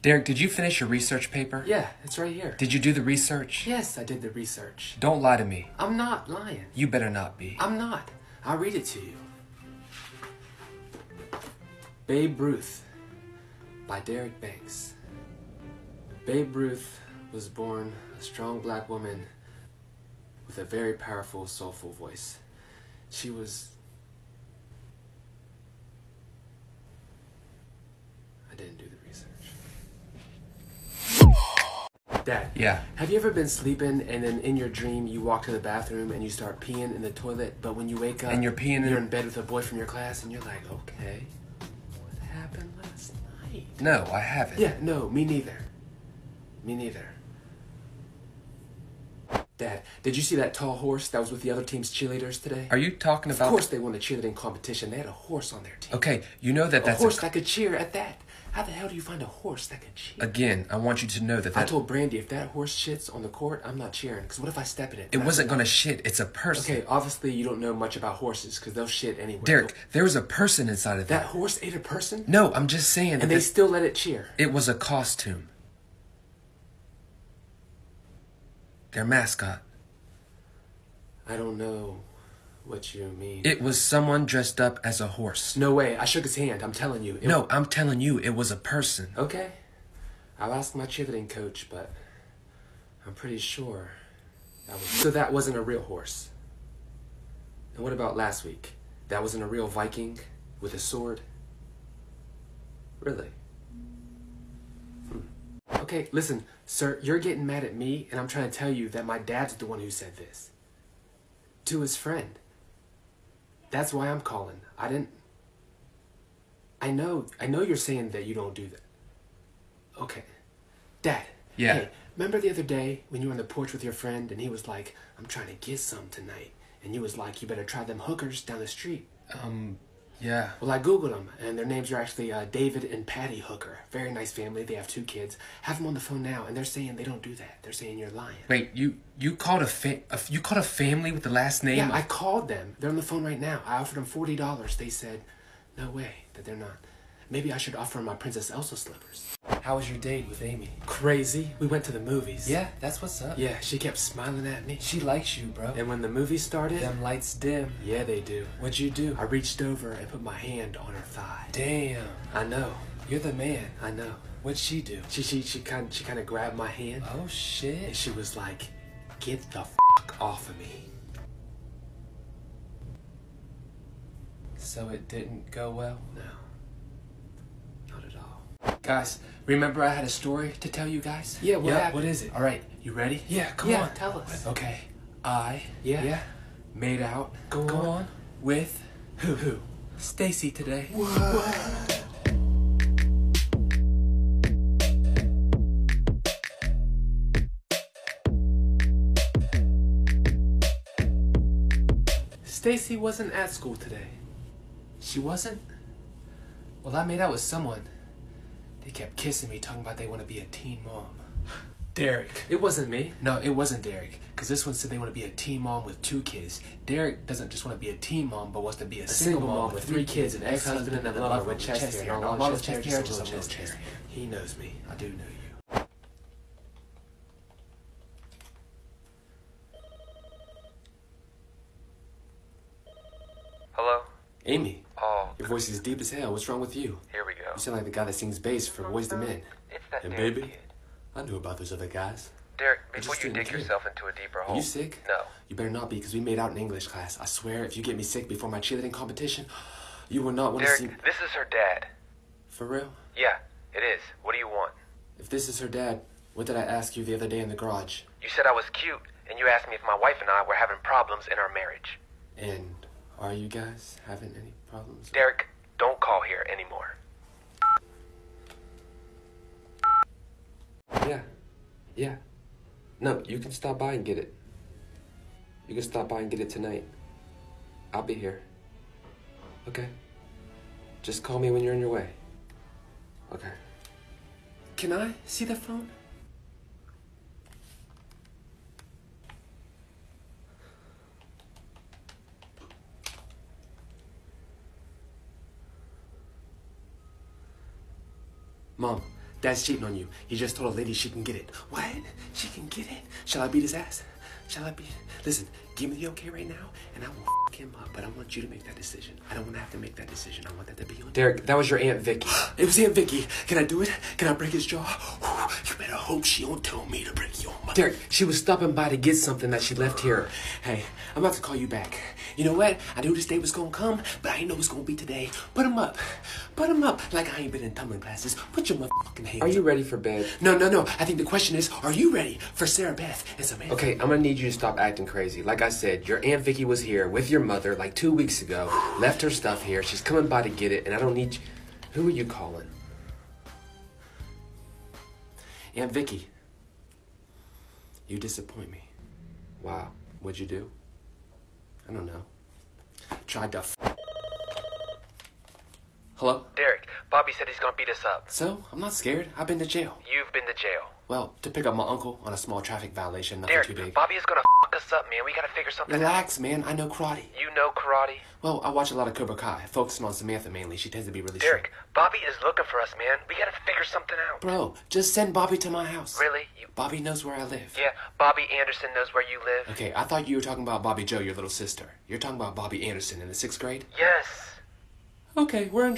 Derek, did you finish your research paper? Yeah, it's right here. Did you do the research? Yes, I did the research. Don't lie to me. I'm not lying. You better not be. I'm not. I'll read it to you. Babe Ruth by Derek Banks. Babe Ruth was born a strong black woman with a very powerful, soulful voice. She was. I didn't do the research. Dad. Yeah. Have you ever been sleeping and then in your dream you walk to the bathroom and you start peeing in the toilet, but when you wake up And you're peeing in- you're in bed with a boy from your class and you're like, okay, what happened last night? No, I haven't. Yeah, no, me neither. Me neither. Dad, did you see that tall horse that was with the other team's cheerleaders today? Are you talking about? of course they won the cheerleading competition. They had a horse on their team. Okay, you know that a that's horse that could cheer at that. How the hell do you find a horse that can cheer? Again, I want you to know that I told Brandy if that horse shits on the court, I'm not cheering. Because what if I step in it? it wasn't gonna shit. It's a person. Okay, obviously you don't know much about horses because they'll shit anywhere. Derek, there was a person inside of that that. horse ate a person, No, I'm just saying that and they this- still let it cheer. it was a costume. Their mascot. I don't know what you mean. It was someone dressed up as a horse. no way. I shook his hand. I'm telling you. No, I'm telling you, it was a person. Okay. I'll ask my cheerleading coach, but I'm pretty sure that was. So that wasn't a real horse. And what about last week? That wasn't a real Viking with a sword? Really? Hmm. Okay, listen, sir, you're getting mad at me, and I'm trying to tell you that my dad's the one who said this. To his friend. That's why I'm calling. I didn't. I know, I know you're saying that you don't do that. Okay. Dad. Yeah. Hey, remember the other day when you were on the porch with your friend and he was like, I'm trying to get some tonight. And you was like, you better try them hookers down the street. Um, yeah. Well, I Googled them, and their names are actually uh, David and Patty Hooker. Very nice family. They have two kids. Have them on the phone now, and they're saying they don't do that. They're saying you're lying. Wait, you you called a fa- a f- you called a family with the last name? Yeah, of- I called them. They're on the phone right now. I offered them forty dollars. They said, "No way, that they're not." Maybe I should offer my Princess Elsa slippers. How was your date with Amy? Crazy. We went to the movies. Yeah, that's what's up. Yeah, she kept smiling at me. She likes you, bro. And when the movie started, Them lights dim. yeah, they do. What'd you do? I reached over and put my hand on her thigh. Damn, I know. you're the man. I know. What'd she do? She she she kind she kind of grabbed my hand Oh shit! and she was like, "Get the f off of me." So it didn't go well. No, not at all. Guys, remember I had a story to tell you guys? Yeah, what happened? What is it? All right, you ready? Yeah, come Yeah, on. tell us. Okay, I Yeah. yeah made out. Go Go on. on with Who who? Stacy today. What? Stacy wasn't at school today. She wasn't? Well, I made out with someone. They kept kissing me, talking about they want to be a teen mom. Derek. It wasn't me. No, it wasn't Derek. Because this one said they want to be a teen mom with two kids. Derek doesn't just want to be a teen mom, but wants to be a, A single mom with three kids, an ex-husband, and a lover with chest hair. Not a lot of chest hair, just a little chest hair. He knows me. I do know you. Hello? Amy, Oh, your voice is deep as hell. What's wrong with you? here we. You sound like the guy that sings bass for Boyz II Men. It's that And Derek baby? kid. I knew about those other guys. Derek, before you dig care. yourself into a deeper Are hole. you sick? No. You better not be, because we made out in English class. I swear, if you get me sick before my cheerleading competition, you will not want to Derek, see. this is her dad. For real? Yeah, it is. What do you want? If this is her dad, what did I ask you the other day in the garage? You said I was cute, and you asked me if my wife and I were having problems in our marriage. And are you guys having any problems? Derek, don't call here anymore. Yeah. Yeah. No, you can stop by and get it. You can stop by and get it tonight. I'll be here. Okay. Just call me when you're on your way. Okay. Can I see the phone? Mom, Dad's cheating on you. He just told a lady she can get it. What? She can get it? Shall I beat his ass? Shall I be? Listen, give me the okay right now, and I will f him up. But I want you to make that decision. I don't want to have to make that decision. I want that to be on. Derek, that was your Aunt Vicky. It was Aunt Vicky. Can I do it? Can I break his jaw? You better hope she don't tell me to break your mother. Derek, she was stopping by to get something that she left here. Hey, I'm about to call you back. You know what? I knew this day was gonna come, but I didn't know it was gonna be today. Put him up. Put him up like I ain't been in tumbling classes. Put your motherfucking hands Are you ready for bed? No, no, no. I think the question is, are you ready for Sarah Beth and Samantha? Okay, I'm gonna need you to stop acting crazy. Like I said, your Aunt Vicky was here with your mother like two weeks ago, left her stuff here. She's coming by to get it, and I don't need you. Who are you calling? Aunt Vicky. You disappoint me. Wow, what'd you do? I don't know. Tried to. F- Hello? Derek, Bobby said he's gonna beat us up. So, I'm not scared. I've been to jail. You've been to jail. Well, to pick up my uncle on a small traffic violation, nothing too Derek, big. Bobby is gonna fuck us up, man. We gotta figure something out. Relax, man. I know karate. You know karate? Well, I watch a lot of Cobra Kai, focusing on Samantha mainly. She tends to be really Derek, strong. Bobby is looking for us, man. We gotta figure something out. Bro, just send Bobby to my house. Really? You Bobby knows where I live. Yeah, Bobby Anderson knows where you live. Okay, I thought you were talking about Bobby Joe, your little sister. You're talking about Bobby Anderson in the sixth grade? Yes. Okay, we're in